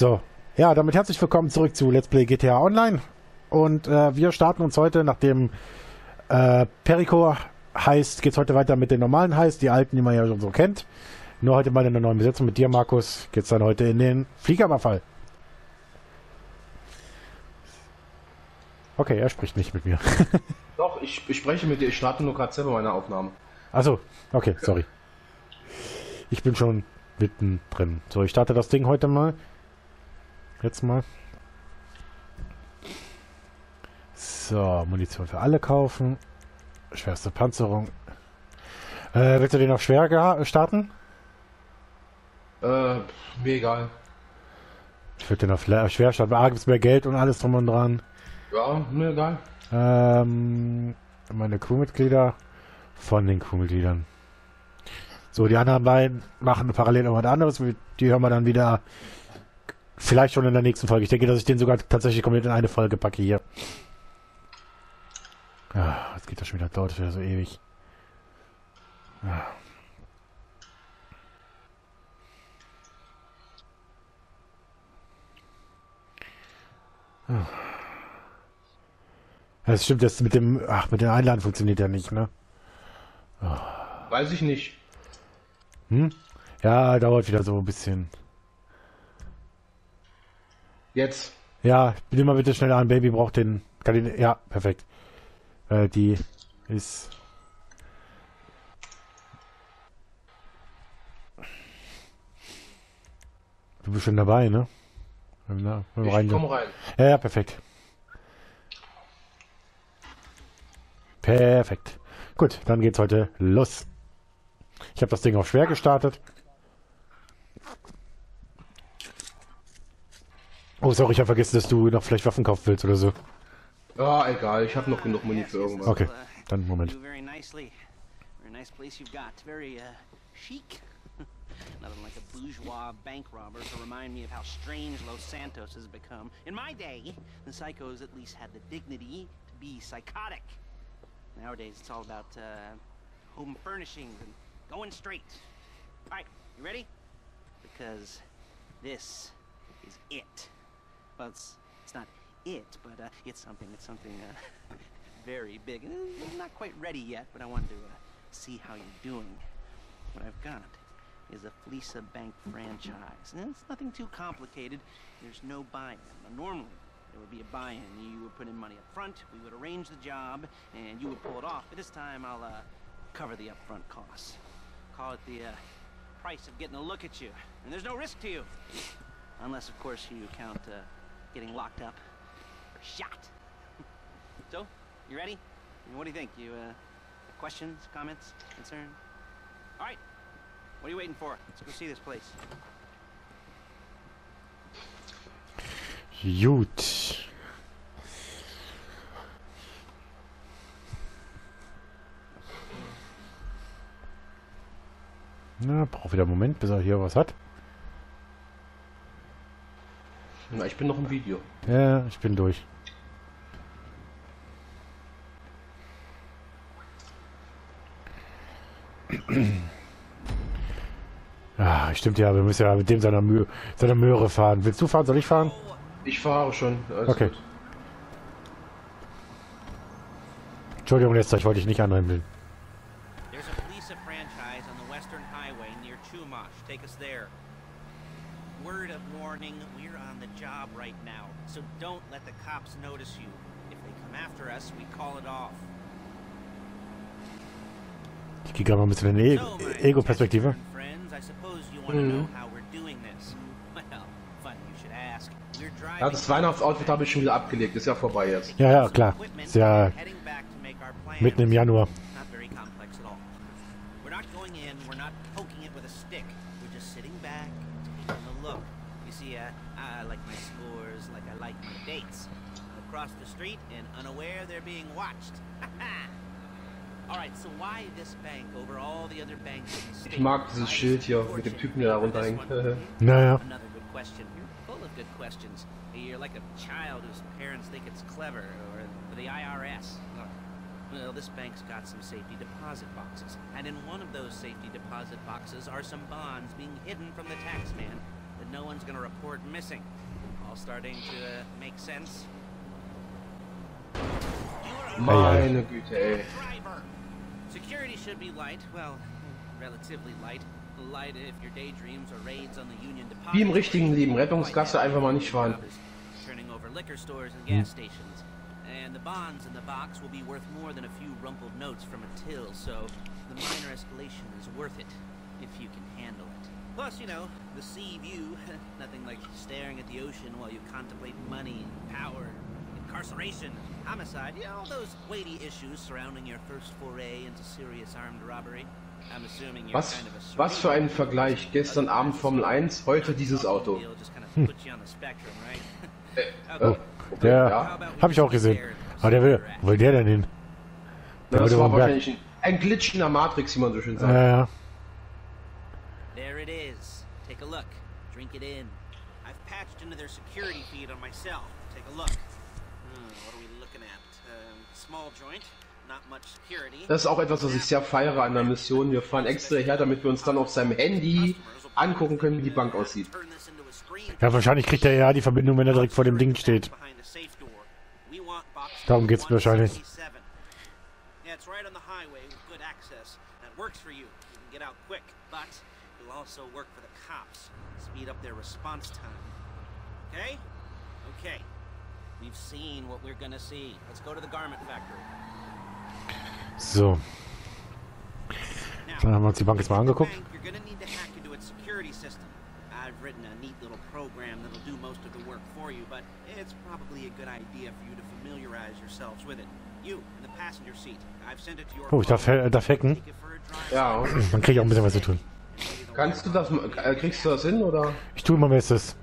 So, ja, damit herzlich willkommen zurück zu Let's Play GTA Online. Und äh, wir starten uns heute, nachdem äh, Perico heißt, geht's heute weiter mit den normalen Heiß, die alten, die man ja schon so kennt. Nur heute mal in der neuen Besetzung mit dir, Markus, geht's dann heute in den Fliegerüberfall. Okay, er spricht nicht mit mir. Doch, ich, ich spreche mit dir, ich starte nur gerade selber meine Aufnahme. Achso, okay, sorry. Ich bin schon mittendrin. So, ich starte das Ding heute mal. Jetzt mal. So, Munition für alle kaufen. Schwerste Panzerung. Äh, willst du den auf schwer starten? Äh, mir egal. Ich würde den auf schwer starten. Ah, gibt's mehr Geld und alles drum und dran. Ja, mir egal. Ähm, meine Crewmitglieder von den Crewmitgliedern. So, die anderen beiden machen parallel noch was anderes. Die hören wir dann wieder vielleicht schon in der nächsten Folge. Ich denke, dass ich den sogar tatsächlich komplett in eine Folge packe hier. Ja, jetzt geht das schon wieder, dauert wieder so ewig. Ja. Das stimmt, das mit dem, ach, mit den Einladen funktioniert ja nicht, ne? Weiß ich nicht. Hm? Ja, dauert wieder so ein bisschen. Jetzt. Ja, nimm mal bitte schnell an, Baby braucht den, den, ja, perfekt. Äh, die ist, du bist schon dabei, ne? Wir Ich rein- komme rein. Ja, ja, perfekt. Perfekt. Gut, dann geht's heute los. Ich habe das Ding auf schwer gestartet. Oh, sorry, ich habe vergessen, dass du noch vielleicht Waffen kaufen willst oder so. Ja, egal, ich habe noch genug Muni für irgendwas. Okay, dann Moment. do very nicely. Very nice place you've got. Very uh, chic. Nothing like a bourgeois bank robber to remind me of how strange Los Santos has become. In my day, the psychos at least had the dignity to be psychotic. Nowadays, it's all about uh, home furnishings and going straight. All right, you ready? Because this is it. Well, it's, it's not it, but uh, it's something. It's something uh, very big. Uh, Not quite ready yet, but I wanted to uh, see how you're doing. What I've got is a Fleesa Bank franchise. And it's nothing too complicated. There's no buy-in. Normally, there would be a buy-in. You would put in money up front, we would arrange the job, and you would pull it off. But this time, I'll uh, cover the upfront costs. Call it the uh, price of getting a look at you. And there's no risk to you. Unless, of course, you count uh, getting locked up or shot. so, you ready? What do you think? You, uh, questions, comments, concerns? All right. What are you waiting for? Let's go see this place. Gut. Na, braucht wieder einen Moment, bis er hier was hat. Na, ich bin noch im Video. Ja, ich bin durch. Ah, stimmt ja, wir müssen ja mit dem seiner, Mö seiner Möhre fahren. Willst du fahren? Soll ich fahren? Ich fahre schon. Alles Okay. gut. Entschuldigung, Lester, ich wollte dich nicht anrempeln. There's a Fleesa franchise on the Western Highway near Chumash. Take us there. Word of warning, we're on the job right now, so don't let the cops notice you. If they come after us, we call it off. Ich gehe gerade mal ein bisschen in die So, my Ego-Perspektive. Tesla friends, I suppose you want to know mm-hmm. how we're doing this. Well, funny you should ask. We're driving Ja, das Weihnachtsoutfit habe ich schon wieder abgelegt. Ist ja vorbei jetzt. Ja, ja, klar. Ist ja heading back to make our plans. mitten im Januar. Not very complex at all. We're not going in, we're not poking it with a stick. We're just sitting back, taking a look. You see, uh, I like my scores like I like my dates. Across the street and unaware they're being watched. Alright, so why this bank over all the other banks in the state? Ich mag dieses Why Schild is it hier mit dem fortunate Typen, der da runterhängt. Naja. Another good question. You're full of good questions. You're like a child whose parents think it's clever, or the IRS. Well, this bank's got some safety deposit boxes, and in one of those safety deposit boxes are some bonds being hidden from the tax man that no one's gonna report missing. All starting to uh, make sense. Meine Güte, ey. Security should be light. Well, relatively light. Light if your daydreams or raids on the Union deposit. Wie im richtigen Leben. Rettungsgasse einfach mal nicht fahren. Turning over liquor stores and gas hm. stations. And the bonds in the box will be worth more than a few rumpled notes from a till, so the minor escalation is worth it if you can handle it. Plus, you know, the sea view, nothing like staring at the ocean while you contemplate money, and power, incarceration, homicide, you know, all those weighty issues surrounding your first foray into serious armed robbery. I'm assuming you're Was, kind of a was für ein Vergleich. Gestern Abend Formel 1, heute dieses Auto. Right? Äh, Der Ja. habe ich auch gesehen. Aber der will, wo will der denn hin? Der das wollte war wahrscheinlich ein, ein Glitch in der Matrix, wie man so schön sagt. Ja, ja. There it is. Take a look. Drink it in. I've patched into their security feed on myself. Take a look. Das ist auch etwas, was ich sehr feiere an der Mission. Wir fahren extra her, damit wir uns dann auf seinem Handy angucken können, wie die Bank aussieht. Ja, wahrscheinlich kriegt er ja die Verbindung, wenn er direkt vor dem Ding steht. Darum geht's wahrscheinlich. 167. Yeah, it's right on the highway with good access. That works for you. You can get out quick, but it'll also work for the cops. Speed up their response time. Okay? Okay. We've seen what we're gonna see. Let's go to the garment factory. So, dann haben wir uns die Bank jetzt mal angeguckt. bank, you're gonna need to hack into its security system. I've written a neat little program that'll do most of the work for you, but it's probably a good idea for you to familiarize yourselves with it. You, in the passenger seat. I've sent it to your Oh, ich darf, äh, darf hacken. Ja. Dann kriege ich auch ein bisschen was zu tun. Kannst du das, äh, kriegst du das hin, oder? Ich tue mein Bestes.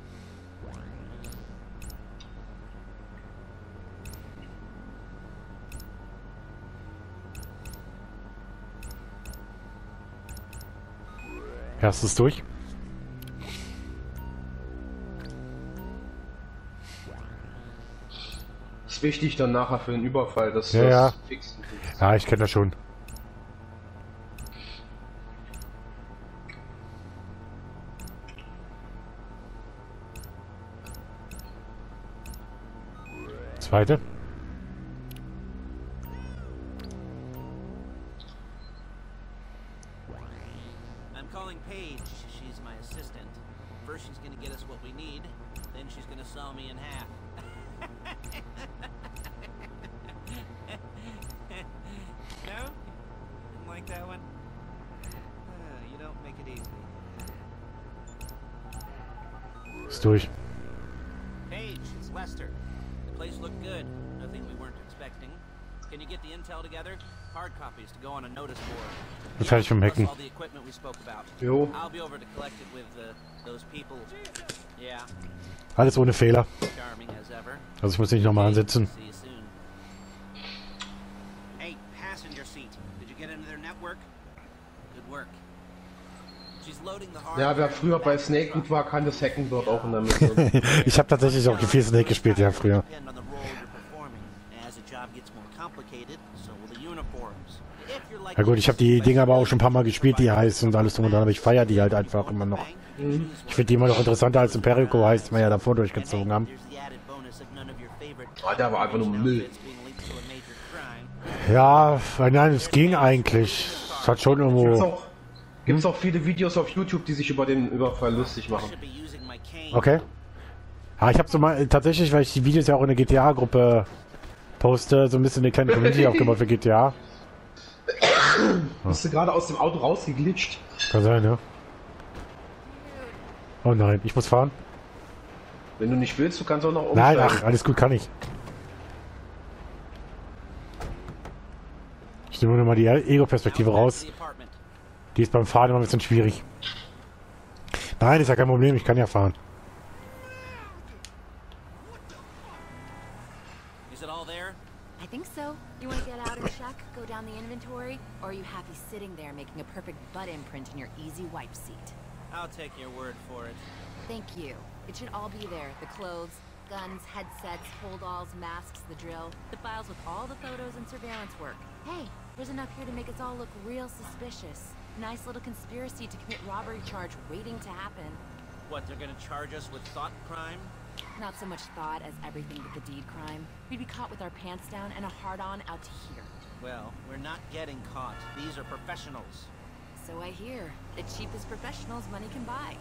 Erstes durch. Ist wichtig dann nachher für den Überfall, dass Ja, ja. das fixen kannst. Ja, ich kenne das schon. Zweite. Uh, those people. Yeah, Alles ohne Fehler. Also ich muss nicht nochmal ansetzen. See you soon. Hey, passenger seat. Did you get into their network? Good work. She's loading the hard Ja, wer früher bei Snake gut war, kann das Hacken dort auch in der Mission. Ich habe tatsächlich auch viel Snake gespielt, ja, früher. Ja gut, ich habe die Dinger aber auch schon ein paar Mal gespielt, die heißt und alles drum und dran, aber ich feiere die halt einfach immer noch. Ich finde die immer noch interessanter als Imperico heißt, wir ja davor durchgezogen haben. Ah, der war einfach nur Müll. Ja, nein, es ging eigentlich. Es hat schon Gibt's irgendwo... auch, gibt's auch viele Videos auf YouTube, die sich über den Überfall lustig machen. Okay. Ja, ich habe so mal, tatsächlich, weil ich die Videos ja auch in der GTA-Gruppe poste, so ein bisschen eine kleine Community aufgebaut für GTA. Bist du gerade aus dem Auto rausgeglitscht? Kann sein, ja. Oh nein, ich muss fahren. Wenn du nicht willst, du kannst auch noch umsteigen. Nein, ach, alles gut, kann ich. Ich nehme nur mal die Ego-Perspektive raus. Die ist beim Fahren immer ein bisschen schwierig. Nein, ist ja kein Problem, ich kann ja fahren. A perfect butt imprint in your easy wipe seat? I'll take your word for it. Thank you. It should all be there. The clothes, guns, headsets, holdalls, masks, the drill, the files with all the photos and surveillance work. Hey, there's enough here to make us all look real suspicious. Nice little conspiracy to commit robbery charge waiting to happen. What, they're gonna charge us with thought crime? Not so much thought as everything but the deed crime. We'd be caught with our pants down and a hard-on out to here. Well, we're not getting caught. These are professionals. So I hear. The cheapest professionals money can buy.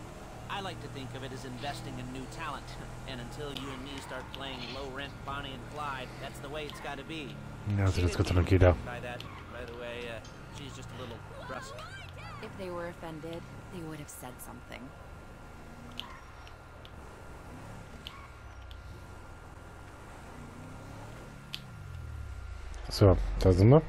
I like to think of it as investing in new talent. And until you and me start playing low-rent Bonnie and Clyde, that's the way it's gotta be. Ja, also She das Gott sei didn't Dank jeder. by that. By the way, uh, she's just a little brusque. If they were offended, they would have said something. So, da sind wir.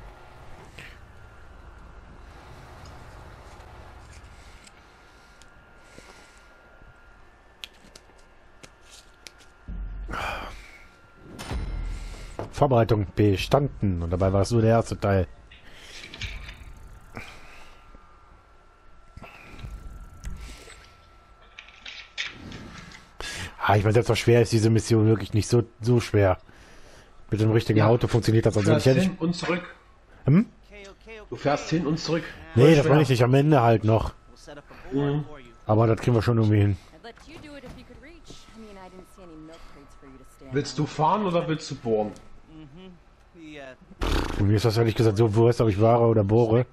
Vorbereitung bestanden und dabei war es nur der erste Teil. Ah, ich meine, selbst auch schwer ist diese Mission wirklich nicht so, so schwer. Mit dem richtigen Ja. Auto funktioniert das. Du Also wenn ich fährst hätte hin und zurück. Hm? Okay. Du fährst hin und zurück. Nee, das meine ich nicht. Am Ende halt noch. Mhm. Aber das kriegen wir schon irgendwie hin. Willst du fahren oder willst du bohren? The, uh, Mir ist das ehrlich gesagt so wurscht, ob ich wahre oder bohre,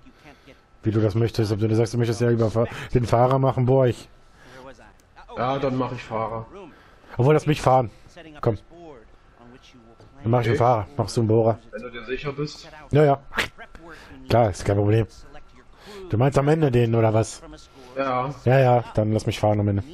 wie du das möchtest. Ob du sagst, du möchtest ja über den Fahrer machen, bohr ich. Uh, oh, Ja, dann mache ich Fahrer. Obwohl, lass mich fahren. Komm. Dann mach ich den. Fahrer. Machst du einen Bohrer. Wenn du dir sicher bist. Ja, ja. Klar, ist kein Problem. Du meinst am Ende den, oder was? Ja. Ja, ja, dann lass mich fahren am Ende.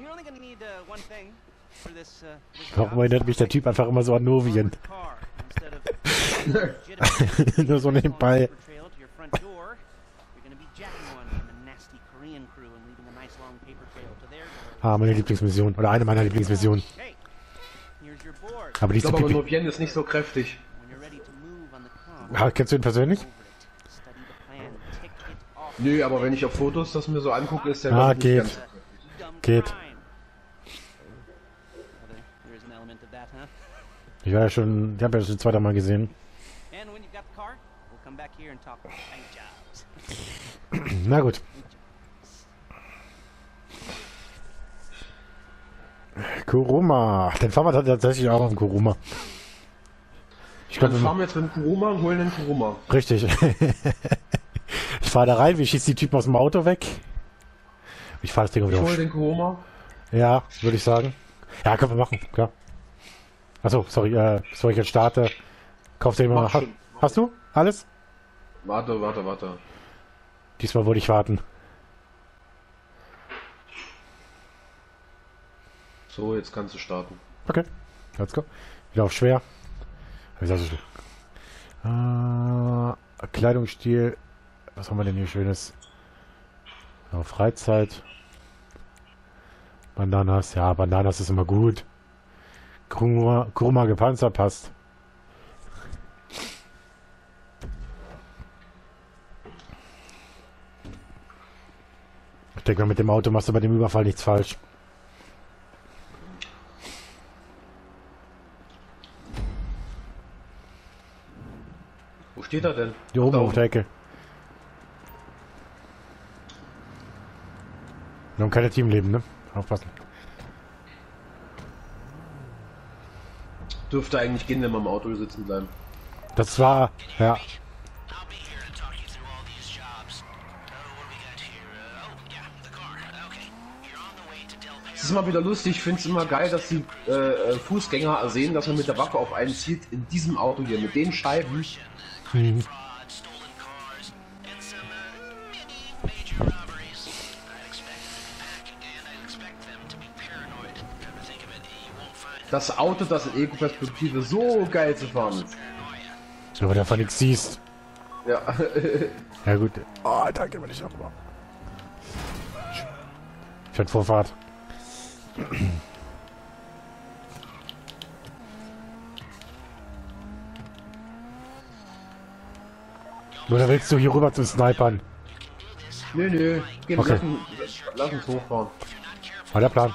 You're only gonna need uh, one thing Warum erinnert mich der Typ einfach immer so an Novien? Nur so nebenbei. Ah, meine Lieblingsmission. Oder eine meiner Lieblingsmissionen. Aber die Ich ist so glaube aber. Novien ist nicht so kräftig. Ah, kennst du ihn persönlich? Nö, aber wenn ich auf Fotos das mir so angucke, ist der Ah, geht. ganz. Geht. crime. Well, there- there is an element of that, huh? Ich war ja schon, ich habe ja schon zweiter Mal gesehen. Na gut. Kuruma. Den fahren wir dann tatsächlich auch auf dem Kuruma. Ich glaube, fahren wir jetzt mit dem Kuruma und holen den Kuruma. richtig. ich fahre da rein, wir schießen die Typen aus dem Auto weg. Ich fahre das Ding Ich wieder hole auf. den Kuruma. Ja, würde ich sagen. Ja, können wir machen, klar. Achso, sorry, äh, bevor ich jetzt starte, kauf dir. Mach Ha hast du alles? Warte, warte, warte. Diesmal wollte ich warten. So, jetzt kannst du starten. Okay, let's go. Wieder auf schwer. Äh, Kleidungsstil. Was haben wir denn hier Schönes? Ja, Freizeit. Bandanas. Ja, Bandanas ist immer gut. Kuruma, Kuruma gepanzert passt. Ich denke mal, mit dem Auto machst du bei dem Überfall nichts falsch. Wo steht er denn? Hier oben auf der Ecke. Wir haben keine Teamleben, ne? Aufpassen. Dürfte eigentlich gehen, wenn wir im Auto sitzen bleiben. Das war, ja, Es ist immer wieder lustig, ich finde es immer geil, dass die äh, äh, Fußgänger sehen, dass man mit der Waffe auf einen zielt, in diesem Auto hier, mit den Scheiben. Credit Das Auto, das in Ego-Perspektive so geil zu fahren ist. du davon nichts siehst. Ja, Ja, gut. Oh, danke, wenn ich auch mal. Ich hatte Vorfahrt. Oder willst du hier rüber zum Snipern? Nö, nö. Geh, Okay. lass, uns, lass uns hochfahren. War der Plan.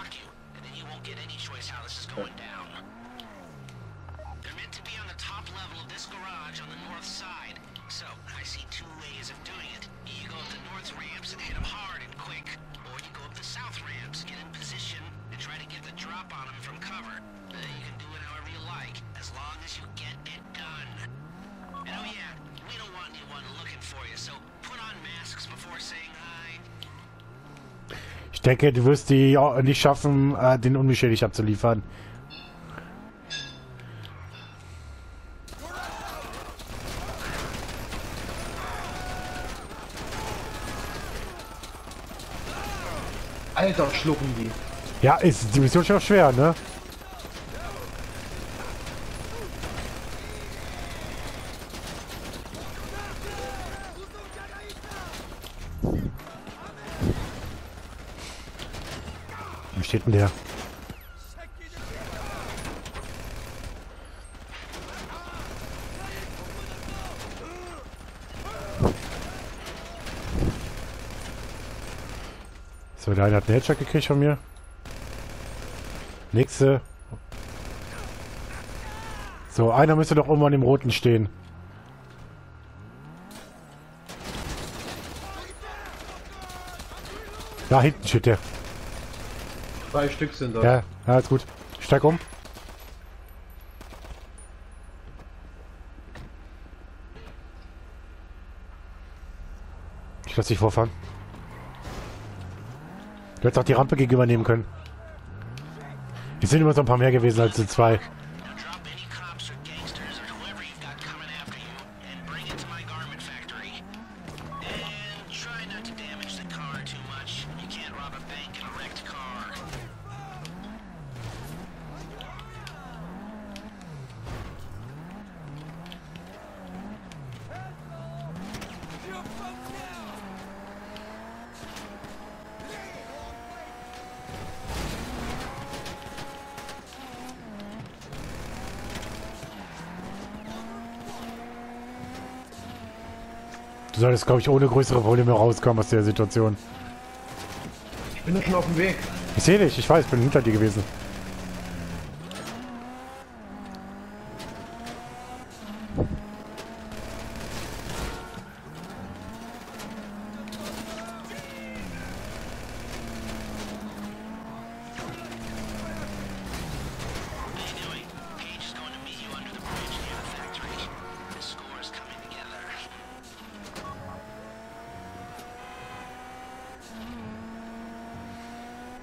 Denke, du wirst die auch nicht schaffen, äh, den unbeschädigt abzuliefern. Alter, schlucken die. Ja, ist die Mission schon schwer, ne? Steht denn der? So, der eine hat einen Headshot gekriegt von mir. Nächste. So, einer müsste doch an dem Roten stehen. Da hinten steht der. Drei Stück sind da. Ja, ist gut. Steig um. Ich lass dich vorfahren. Du hättest auch die Rampe gegenüber nehmen können. Es sind immer so ein paar mehr gewesen als die zwei. Du solltest, glaube ich, ohne größere Probleme rauskommen aus der Situation. Ich bin doch schon auf dem Weg. Ich sehe dich, ich weiß, ich bin hinter dir gewesen.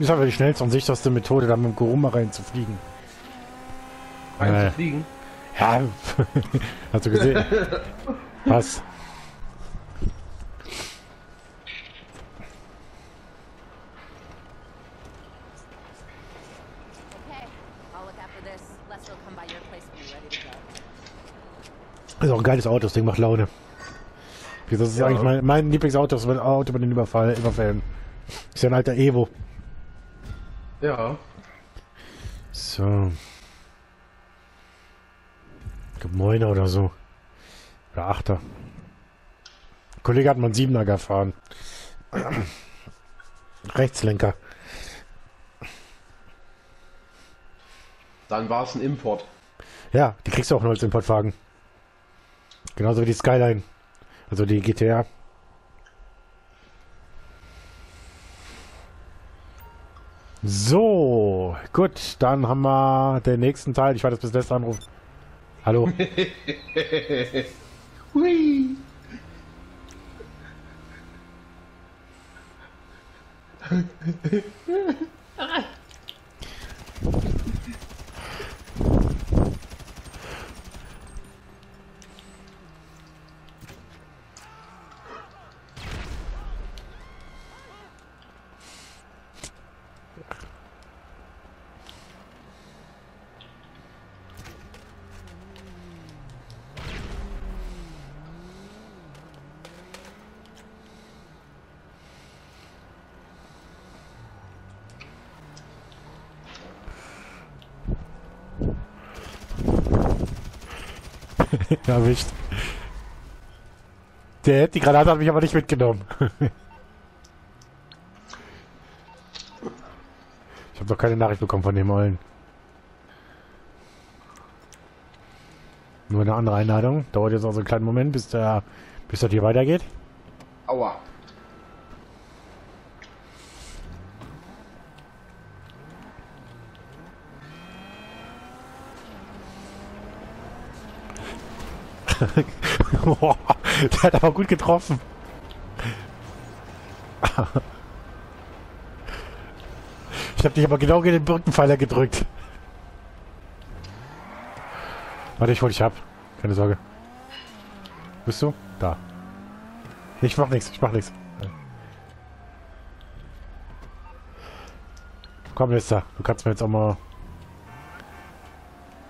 Ist aber die schnellste und sicherste Methode, da mit dem Kuruma reinzufliegen. Äh. Reinzufliegen. Ja, hast du gesehen? Was? Okay, I'll look after this. Lester will come by your place when you're ready to go. Ist auch ein geiles Auto, das Ding macht Laune. Das ist Ja. eigentlich mein, mein Lieblingsauto, das Auto bei den Überfall, Überfällen. Ist ja ein alter Evo. Ja. So. Gemeiner oder so. Oder Achter. Kollege hat mal einen Siebener gefahren. Rechtslenker. Dann war es ein Import. Ja, die kriegst du auch nur als Importwagen. Genauso wie die Skyline. Also die GTA. So, gut, dann haben wir den nächsten Teil. Ich warte bis Lester anruft. Hallo. Hui. Erwischt. Der, die Granate hat mich aber nicht mitgenommen. ich habe doch keine Nachricht bekommen von dem Ollen. Nur eine andere Einladung. Dauert jetzt auch so einen kleinen Moment, bis der, bis das hier weitergeht. Der hat aber gut getroffen. Ich habe dich aber genau gegen den Brückenpfeiler gedrückt. Warte, ich hol dich ab. Keine Sorge. Bist du? Da. Ich mach nichts, ich mach nichts. Komm, Lester, du kannst mir jetzt auch mal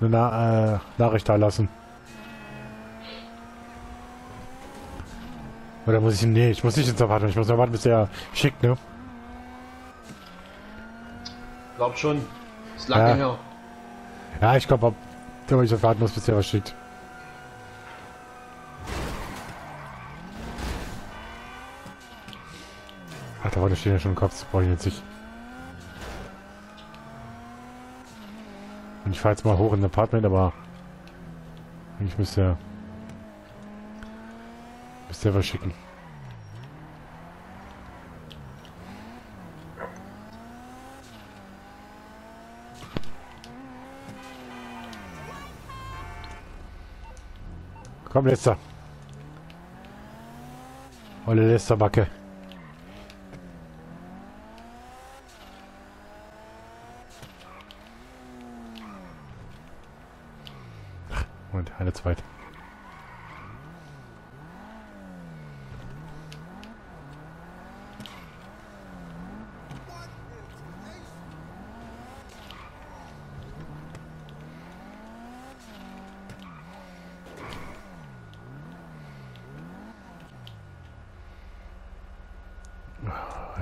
eine Na äh, Nachricht da lassen. Oder muss ich... Nee, ich muss nicht ins Erwarten. Ich muss nur warten, bis der schickt, ne? Glaub schon. Ist lange Ja. her. Ja, ich glaube, ob ich auf warten muss, bis der was schickt. Ach, da vorne stehen ja schon Cops. Brauche ich jetzt nicht. Und ich fahre jetzt mal hoch in ein Apartment, aber... Ich müsste... Er was schicken. Komm, Lester. Olle Lesterbacke. Ach, Moment, eine zweite.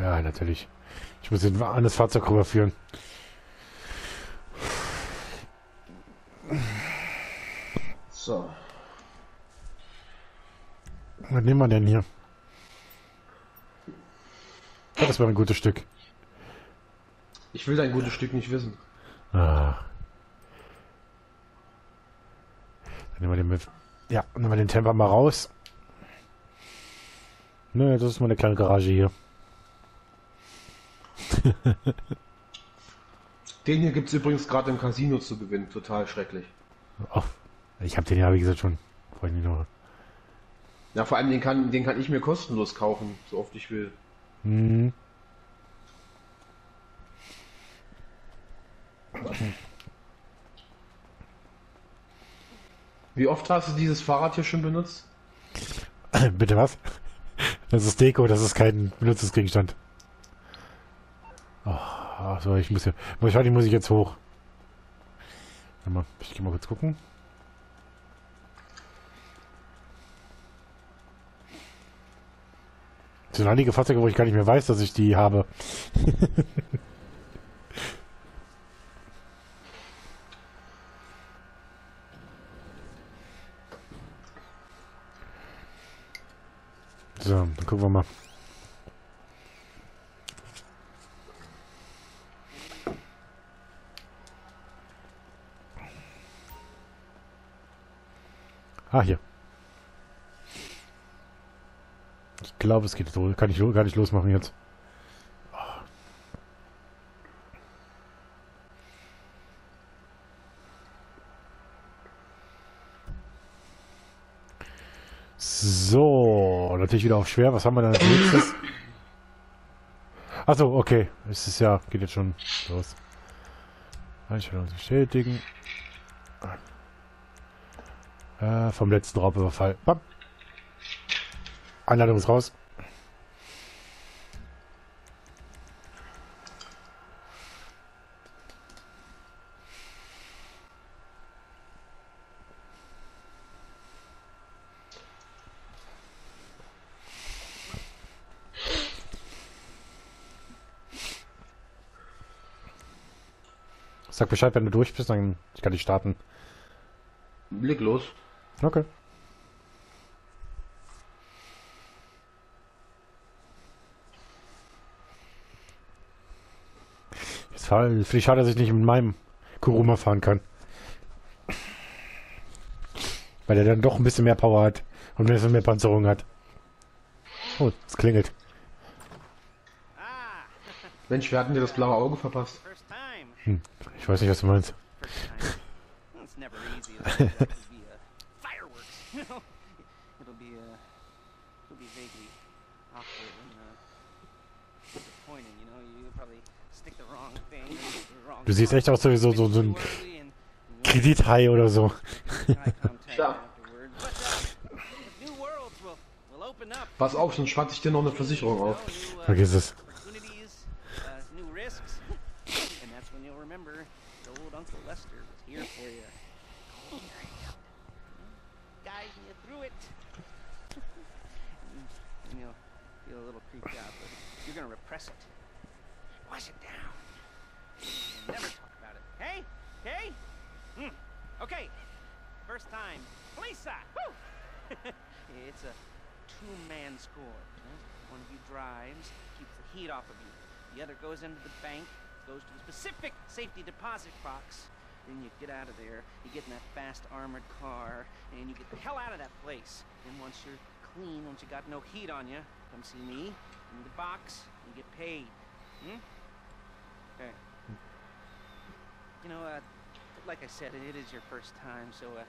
Ja, natürlich. Ich muss ihn an das Fahrzeug rüberführen. So. Was nehmen wir denn hier? Das war ein gutes Stück. Ich will dein gutes Stück nicht wissen. Ah. Dann nehmen wir den mit. Ja, nehmen wir den Temper mal raus. Nö, das ist meine kleine Garage hier. Den hier gibt's übrigens gerade im Casino zu gewinnen. Total schrecklich. Oh, ich habe den ja, wie gesagt, schon vorhin noch. Ja, vor allem den kann, den kann ich mir kostenlos kaufen, so oft ich will. Hm. Wie oft hast du dieses Fahrrad hier schon benutzt? Bitte was? Das ist Deko, das ist kein benutztes Gegenstand. Ach ich muss ja. Wahrscheinlich muss ich jetzt hoch. Mal, ich geh mal kurz gucken. Das sind einige Fahrzeuge, wo ich gar nicht mehr weiß, dass ich die habe. So, dann gucken wir mal. Ah, hier. Ich glaube, es geht so. Kann ich gar nicht losmachen jetzt. So, natürlich wieder auf schwer. Was haben wir dann als nächstes? Achso, okay. Es ist ja, geht jetzt schon los. Einstellung bestätigen. Äh, vom letzten Raubüberfall. Bam. Einladung ist raus. Sag Bescheid, wenn du durch bist, dann kann ich starten. Blick los. Okay. Jetzt. Finde ich schade, dass ich nicht mit meinem Kuruma fahren kann. Weil er dann doch ein bisschen mehr Power hat und ein bisschen mehr Panzerung hat. Oh, es klingelt. Mensch, wir hatten dir das blaue Auge verpasst. Hm, ich weiß nicht, was du meinst. First time. it's never easy. It'll be, uh, fireworks. You know, it'll be uh, it'll be vaguely awkward and uh, disappointing. You know, you probably stick the wrong thing. in the wrong Du siehst echt aus wie so, so, so ein Kredithai oder so. Ja. Pass auf, sonst schwatze ich dir noch eine Versicherung auf. Vergiss es. you're gonna repress it. Wash it down. Never talk about it. Hey? Hey? Hmm. Okay. First time. Lisa! It's a two-man score. huh? One of you drives, keeps the heat off of you. The other goes into the bank, goes to a specific safety deposit box. Then you get out of there, you get in that fast armored car, and you get the hell out of that place. And once you're clean, once you got no heat on you, come see me in the box and get paid. Hmm? Okay. You know, uh, like I said, it, is your first time, so uh,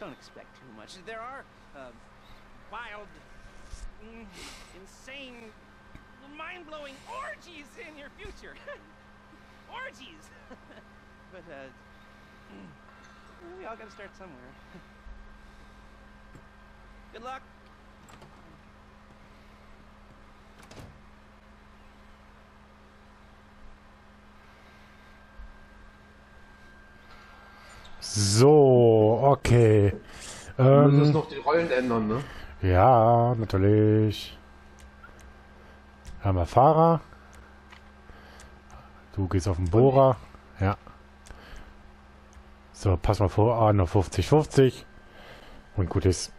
don't expect too much. There are uh, wild, mm, insane, mind-blowing orgies in your future. orgies. but uh, we all gotta start somewhere. Good luck. So, okay. Du müsstest Ähm, noch die Rollen ändern, ne? ja, natürlich. Haben wir Fahrer. Du gehst auf den Bohrer. Ja. So, pass mal vor. Ah, noch 50-50. Und gut ist.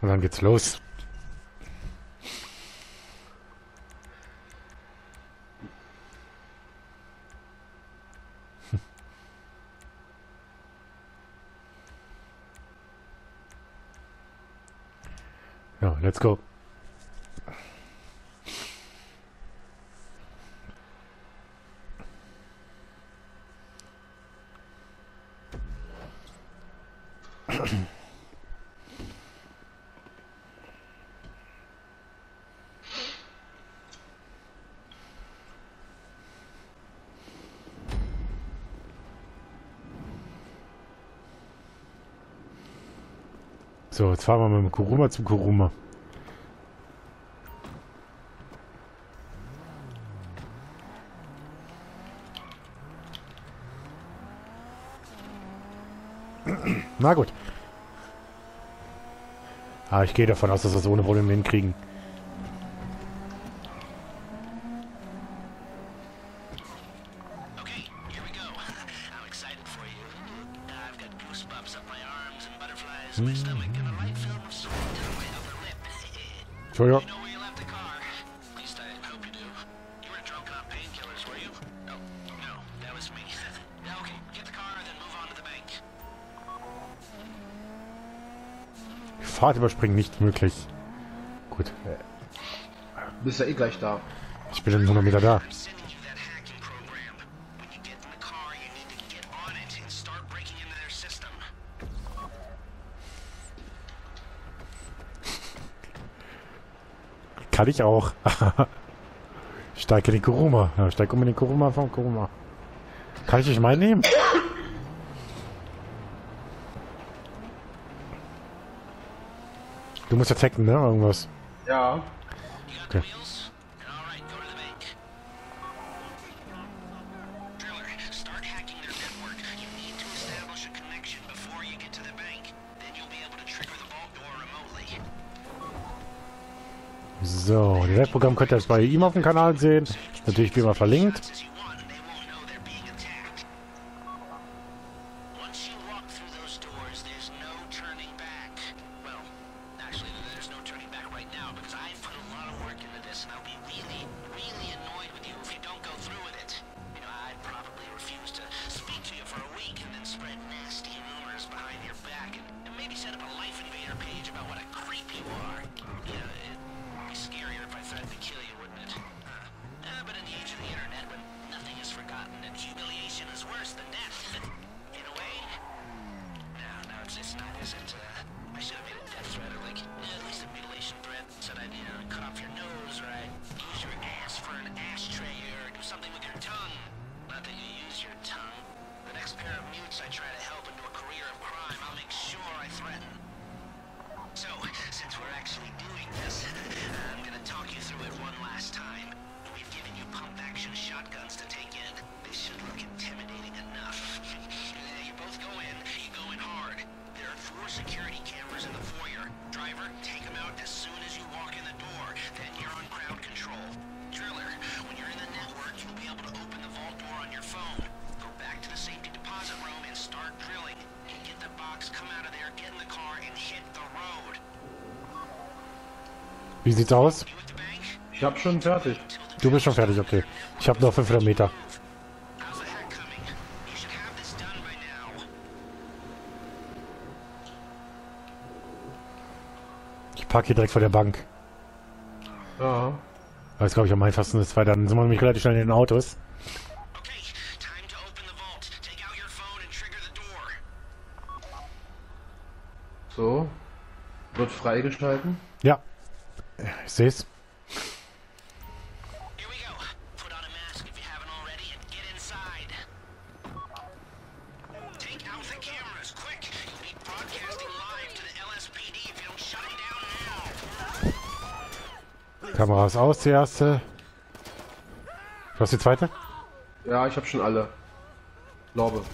Und dann geht's los. Let's go. So, jetzt fahren wir mit dem Kuruma zum Kuruma. Na gut. Ah, ich gehe davon aus, dass wir es ohne Probleme hinkriegen. Fahrt überspringen nicht möglich. Gut, äh, Bist ja eh gleich da. ich bin in 100 Meter da. Kann ich auch. Steig in den Kuruma. Ja, steig um in den Kuruma vom Kuruma. Kann ich dich mal nehmen? Du musst jetzt hacken, ne? Irgendwas. Ja. You got Okay. the wheels? All right, go to the bank. Driller, start hacking their network. You need to establish a connection before you get to the bank. Then you'll able to trigger the vault door remotely. So, das Webprogramm könnt ihr jetzt bei ihm auf dem Kanal sehen. Natürlich wie immer verlinkt. Wie sieht's aus? Ich hab schon fertig. Du bist schon fertig, okay. Ich habe noch 500 Meter. Ich park hier direkt vor der Bank. Ja. Es, glaube ich, am einfachsten ist, weil dann sind wir nämlich relativ schnell in den Autos. So. Wird freigeschalten. Ja. Ich sehe es. Here we go. Put on a mask if you haven't already and get inside. Take out the cameras, quick! You'll be broadcasting live to the LSPD if you don't shut them down now. Kameras aus, die erste. Was die zweite? Ja, ich hab schon alle. Glaube.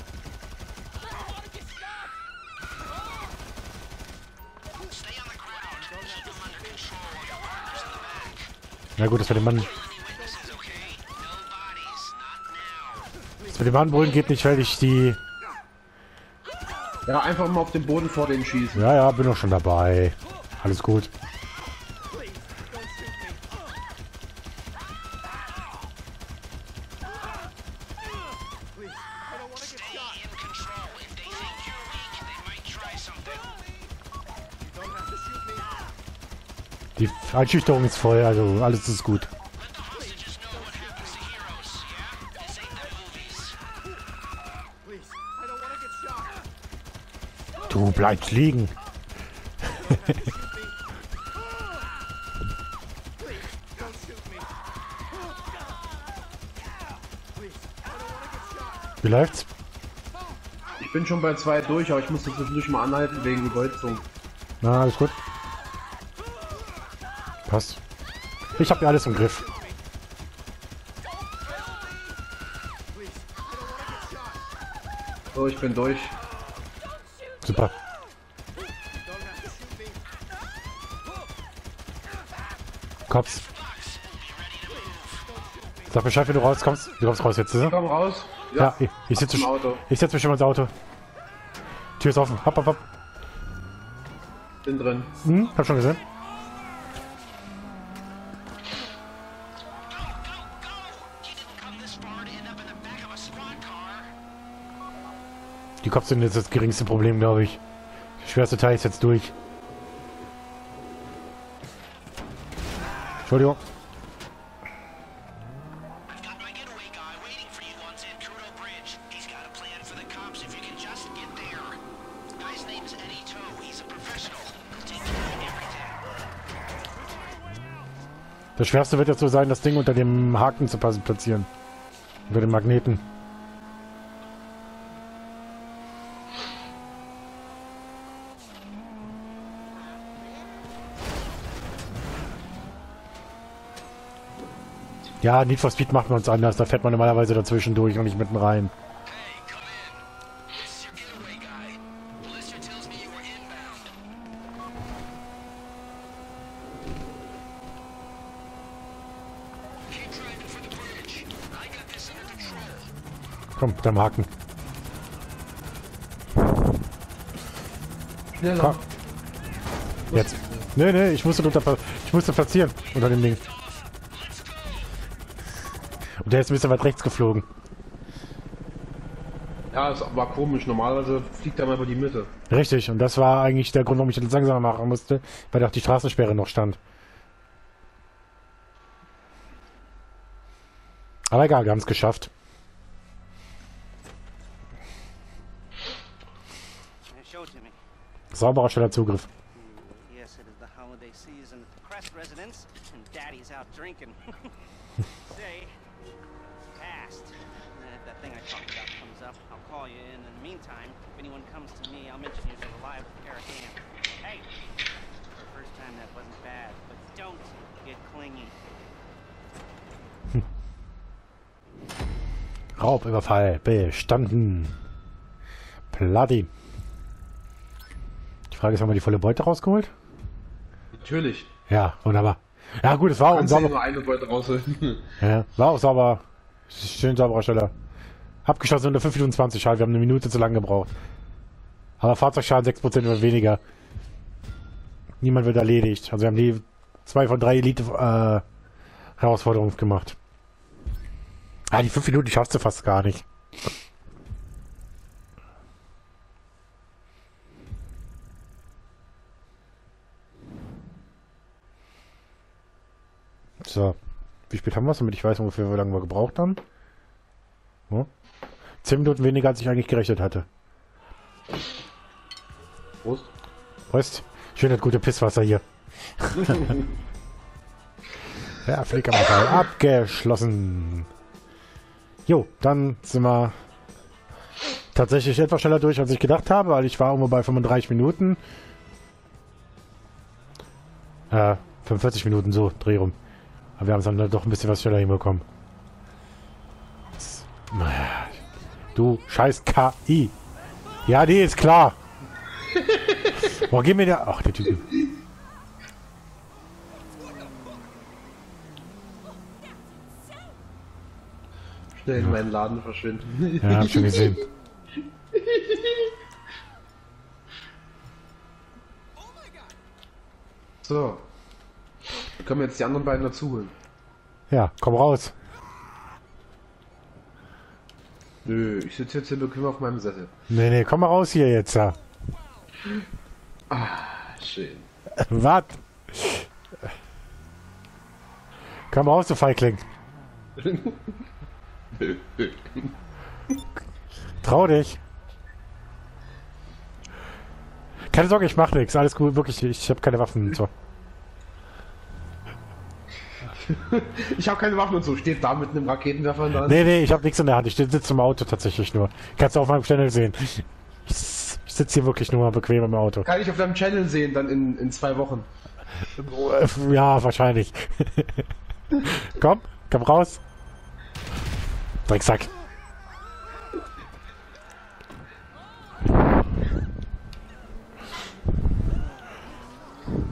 Na gut, das mit dem Mann. Das mit dem Anbrüllen geht nicht, weil ich die. Ja, einfach mal auf den Boden vor denen schießen. Ja, ja, bin doch schon dabei. Alles gut. Einschüchterung ist voll, also alles ist gut. Du bleibst liegen. Wie läuft's? Ich bin schon bei zwei durch, aber ich muss das nicht mal anhalten wegen Überhitzung. Na, alles gut. Passt. Ich habe ja alles im Griff. So, ich bin durch. Super. Kommst. Sag Bescheid, wenn du rauskommst. Du kommst raus jetzt, ne? Komm raus. Ja, ich, ich sitze Auto. ich setz mich schon mal ins Auto. Tür ist offen. Hopp, hopp, hopp. Bin drin. Hm, hab schon gesehen. Die Cops sind jetzt das geringste Problem, glaube ich. Das schwerste Teil ist jetzt durch. Entschuldigung. Das schwerste wird jetzt so sein, das Ding unter dem Haken zu platzieren. Über den Magneten. Ja, Need for Speed macht man uns anders. Da fährt man normalerweise dazwischen durch und nicht mitten rein. Komm, mit Haken. Schneller. Komm. Jetzt. Nee, nee, ich musste, drunter, ich musste platzieren unter dem Ding. Der ist ein bisschen weit rechts geflogen. Ja, es war komisch. Normalerweise fliegt er mal über die Mitte. Richtig, und das war eigentlich der Grund, warum ich das langsamer machen musste, weil auch die Straßensperre noch stand. Aber egal, wir haben es geschafft. Show it to me. Sauberer, schneller Zugriff. The the past. And if that thing I talked about comes up, I'll call you in. In the meantime, if anyone comes to me, I'll mention you a reliable pair of hands. Hey, for the first time that wasn't bad, but don't get clingy. Raubüberfall bestanden. Platin. Die Frage ist, haben wir die volle Beute rausgeholt? Natürlich. Ja, wunderbar. Ja gut, es war auch sauber. nur eine Beute rausholen. Ja, war auch sauber. Schön sauberer Stelle. Abgeschlossen unter 5 Minuten 20 Schaden. Wir haben eine Minute zu lang gebraucht. Aber Fahrzeugschaden 6% oder weniger. Niemand wird erledigt. Also wir haben die zwei von drei Elite äh, gemacht. Ah, die 5 Minuten die schaffst du fast gar nicht. So. Wie spät haben wir es, damit ich weiß ungefähr, wie lange wir gebraucht haben? Ja. Zehn Minuten weniger, als ich eigentlich gerechnet hatte. Prost. Weißt? Schön das gute Pisswasser hier. ja, Flickermaterial abgeschlossen. Jo, dann sind wir tatsächlich etwas schneller durch, als ich gedacht habe, weil ich war irgendwo bei 35 Minuten. Äh, 45 Minuten so, Dreh rum. Aber wir haben es dann doch ein bisschen was schneller hinbekommen. Du scheiß KI. Ja, die ist klar. Boah, gib mir der. Ach, der Typ. Schnell in meinen Laden verschwinden. Ja, hab schon gesehen. So. Können wir jetzt die anderen beiden dazu holen? Ja, komm raus. Nö, ich sitze jetzt hier bequem auf meinem Sessel. Nee, nee, komm mal raus hier jetzt. Ja. Schön. Was? Komm raus, du Feigling. Trau dich. Keine Sorge, ich mach nichts. Alles gut, wirklich. Ich habe keine Waffen. So. Ich habe keine Waffen und so. Steht da mit einem Raketenwerfer in der Hand. Nee, nee, ich habe nichts in der Hand. Ich sitze im Auto tatsächlich nur. Kannst du auf meinem Channel sehen. Ich, sitze hier wirklich nur bequem im Auto. Kann ich auf deinem Channel sehen, dann in, in zwei Wochen. Ja, wahrscheinlich. komm, komm raus. Drecksack.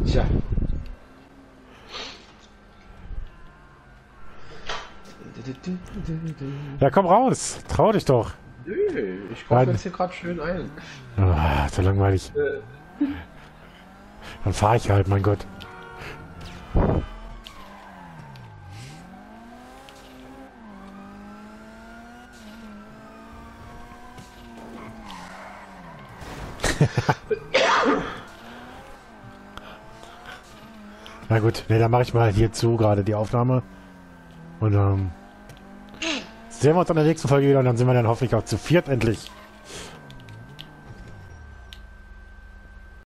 Tja. Ja, komm raus. Trau dich doch. Nö, ich kaufe Nein. jetzt hier gerade schön ein. Ah, so langweilig. Dann fahre ich halt, mein Gott. Na gut, ne, dann mache ich mal hier zu gerade die Aufnahme. Und ähm, sehen wir uns in der nächsten Folge wieder und dann sind wir dann hoffentlich auch zu viert endlich.